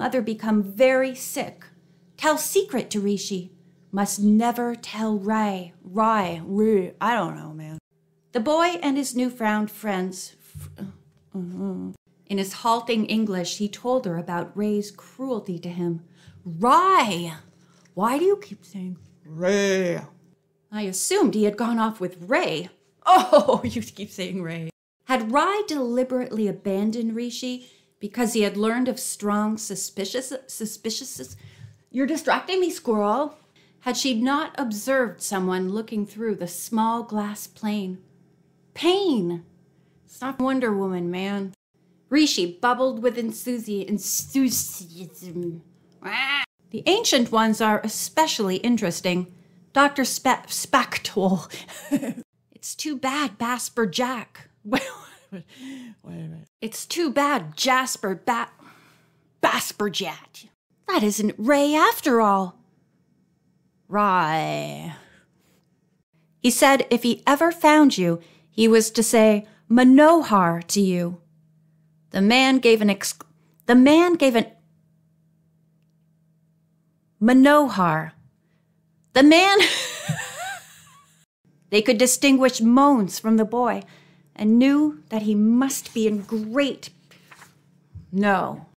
Mother become very sick. Tell secret to Rishi. Must never tell Ray. Rai. Ray. I don't know, man. The boy and his newfound friends. Uh-huh. In his halting English, he told her about Ray's cruelty to him. Rai! Why do you keep saying Ray. I assumed he had gone off with Ray. Oh, you keep saying Ray. Had Rai deliberately abandoned Rishi because he had learned of strong suspicious suspicious You're distracting me, squirrel. Had she not observed someone looking through the small glass plane? Pane. stop Wonder Woman, man. Rishi bubbled with enthusi- enthusiasm. The ancient ones are especially interesting. Dr. Spe- Spactol. it's too bad Basper Jack. minute. It's too bad Jasper Bat Basper Jack. That isn't Ray after all. Rai. He said if he ever found you, he was to say Manohar to you. The man gave an ex- the man gave an Manohar. The man They could distinguish moans from the boy and knew that he must be in great No.